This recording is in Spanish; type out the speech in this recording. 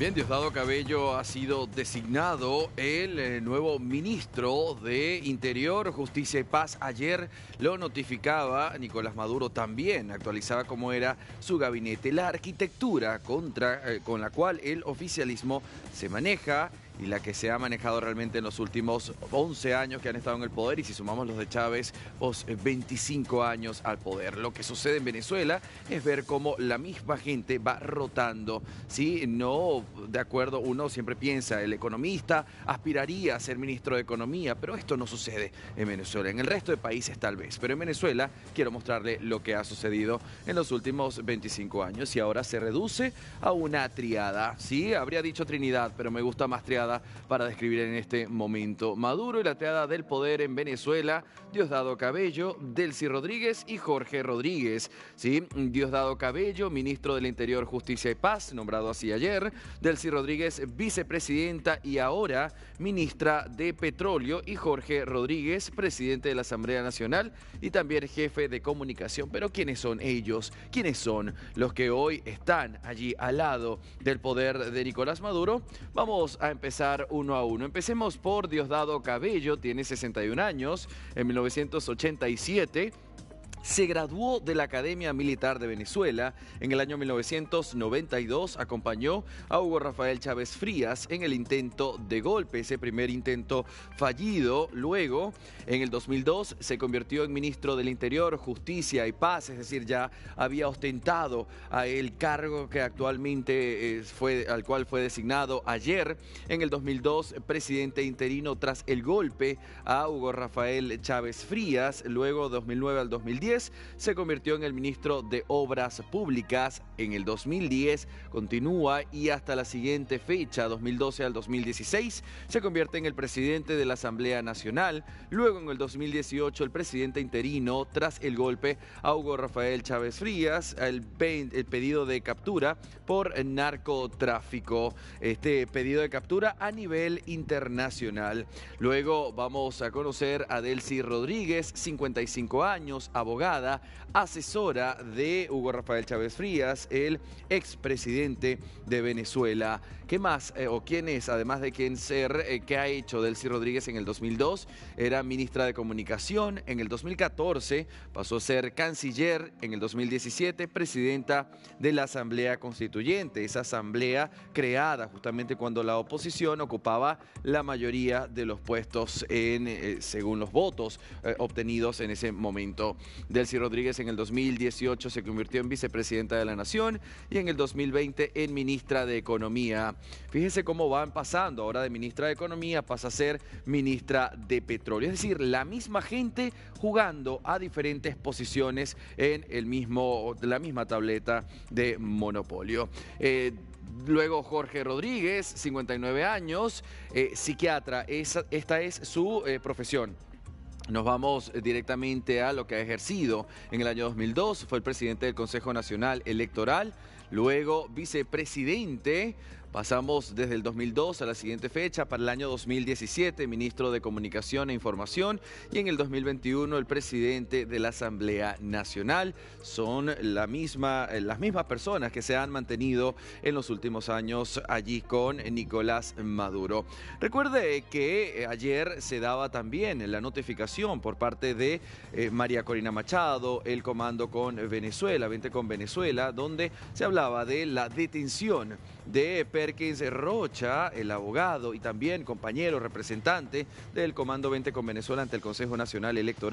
Bien, Diosdado Cabello ha sido designado el eh, nuevo ministro de Interior, Justicia y Paz. Ayer lo notificaba Nicolás Maduro también, actualizaba cómo era su gabinete. La arquitectura contra, eh, con la cual el oficialismo se maneja y la que se ha manejado realmente en los últimos 11 años que han estado en el poder y si sumamos los de Chávez, los 25 años al poder. Lo que sucede en Venezuela es ver cómo la misma gente va rotando, ¿sí? No, de acuerdo, uno siempre piensa, el economista aspiraría a ser ministro de Economía, pero esto no sucede en Venezuela, en el resto de países tal vez, pero en Venezuela quiero mostrarle lo que ha sucedido en los últimos 25 años y ahora se reduce a una triada, ¿sí? Habría dicho Trinidad, pero me gusta más triada para describir en este momento. Maduro y la teada del poder en Venezuela, Diosdado Cabello, Delcy Rodríguez y Jorge Rodríguez. ¿sí? Diosdado Cabello, ministro del Interior, Justicia y Paz, nombrado así ayer. Delcy Rodríguez, vicepresidenta y ahora ministra de Petróleo. Y Jorge Rodríguez, presidente de la Asamblea Nacional y también jefe de comunicación. Pero ¿quiénes son ellos? ¿Quiénes son los que hoy están allí al lado del poder de Nicolás Maduro? Vamos a empezar uno a uno. Empecemos por Diosdado Cabello, tiene 61 años, en 1987 se graduó de la Academia Militar de Venezuela. En el año 1992 acompañó a Hugo Rafael Chávez Frías en el intento de golpe, ese primer intento fallido. Luego, en el 2002, se convirtió en ministro del Interior, Justicia y Paz, es decir, ya había ostentado a el cargo que actualmente eh, fue, al cual fue designado ayer. En el 2002, presidente interino tras el golpe a Hugo Rafael Chávez Frías. Luego, 2009 al 2010, se convirtió en el ministro de Obras Públicas. En el 2010 continúa y hasta la siguiente fecha, 2012 al 2016, se convierte en el presidente de la Asamblea Nacional. Luego en el 2018 el presidente interino tras el golpe a Hugo Rafael Chávez Frías, el, pedido de captura por narcotráfico. Este pedido de captura a nivel internacional. Luego vamos a conocer a Delcy Rodríguez, 55 años, abogado asesora de Hugo Rafael Chávez Frías, el expresidente de Venezuela. ¿Qué más eh, o quién es, además de quién ser, eh, qué ha hecho Delcy Rodríguez en el 2002? Era ministra de Comunicación. En el 2014 pasó a ser canciller. En el 2017 presidenta de la Asamblea Constituyente. Esa asamblea creada justamente cuando la oposición ocupaba la mayoría de los puestos en, eh, según los votos obtenidos en ese momento. Delcy Rodríguez en el 2018 se convirtió en vicepresidenta de la Nación y en el 2020 en ministra de Economía. Fíjese cómo van pasando. Ahora de ministra de Economía pasa a ser ministra de Petróleo. Es decir, la misma gente jugando a diferentes posiciones en el mismo, la misma tableta de monopolio. Eh, luego Jorge Rodríguez, 59 años, eh, psiquiatra. esta es su eh, profesión. Nos vamos directamente a lo que ha ejercido en el año 2002. Fue el presidente del Consejo Nacional Electoral, luego vicepresidente Pasamos desde el 2002 a la siguiente fecha, para el año 2017, ministro de Comunicación e Información y en el 2021 el presidente de la Asamblea Nacional. Son la misma, las mismas personas que se han mantenido en los últimos años allí con Nicolás Maduro. Recuerde que eh, ayer se daba también la notificación por parte de eh, María Corina Machado, el comando con Venezuela, 20 con Venezuela, donde se hablaba de la detención de Perkins Rocha, el abogado y también compañero representante del Comando 20 con Venezuela ante el Consejo Nacional Electoral.